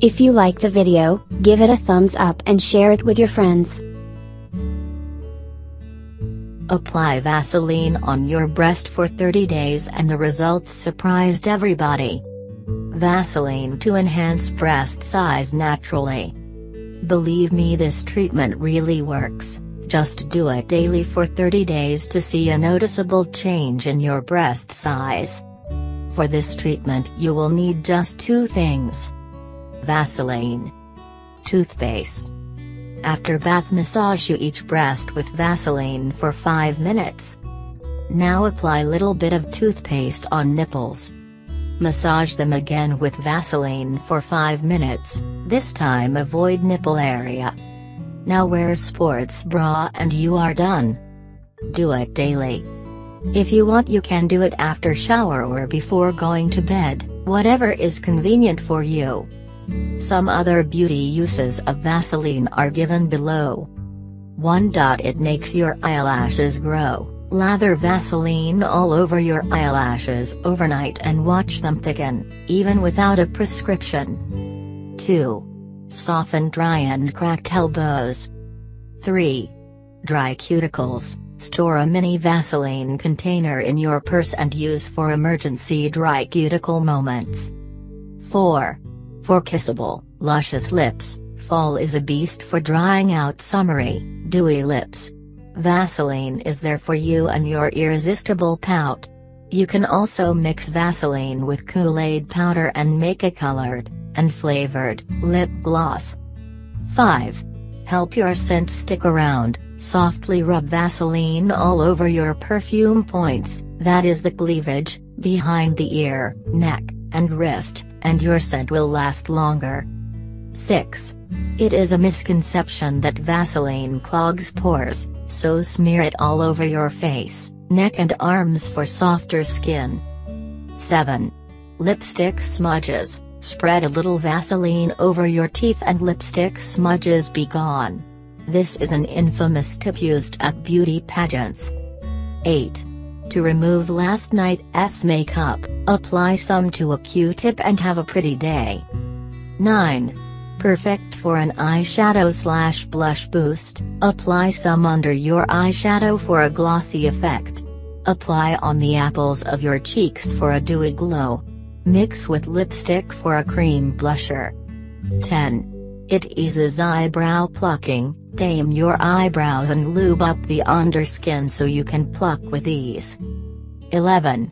If you like the video, give it a thumbs up and share it with your friends. Apply Vaseline on your breast for 30 days and the results surprised everybody. Vaseline to enhance breast size naturally. Believe me this treatment really works, just do it daily for 30 days to see a noticeable change in your breast size. For this treatment you will need just two things. Vaseline. Toothpaste. After bath massage you each breast with Vaseline for 5 minutes. Now apply little bit of toothpaste on nipples. Massage them again with Vaseline for 5 minutes, this time avoid nipple area. Now wear sports bra and you are done. Do it daily. If you want you can do it after shower or before going to bed, whatever is convenient for you. Some other beauty uses of Vaseline are given below. 1. It makes your eyelashes grow. Lather Vaseline all over your eyelashes overnight and watch them thicken, even without a prescription. 2. Soften dry and cracked elbows. 3. Dry cuticles. Store a mini Vaseline container in your purse and use for emergency dry cuticle moments. 4. For kissable, luscious lips, fall is a beast for drying out summery, dewy lips. Vaseline is there for you and your irresistible pout. You can also mix Vaseline with Kool-Aid powder and make a colored, and flavored, lip gloss. 5. Help your scent stick around, softly rub Vaseline all over your perfume points, that is the cleavage, behind the ear, neck, and wrist and your scent will last longer. 6. It is a misconception that Vaseline clogs pores, so smear it all over your face, neck and arms for softer skin. 7. Lipstick smudges, spread a little Vaseline over your teeth and lipstick smudges be gone. This is an infamous tip used at beauty pageants. 8. To remove last night's makeup, apply some to a q-tip and have a pretty day. 9. Perfect for an eyeshadow slash blush boost, apply some under your eyeshadow for a glossy effect. Apply on the apples of your cheeks for a dewy glow. Mix with lipstick for a cream blusher. 10. It eases eyebrow plucking, tame your eyebrows and lube up the underskin so you can pluck with ease. 11.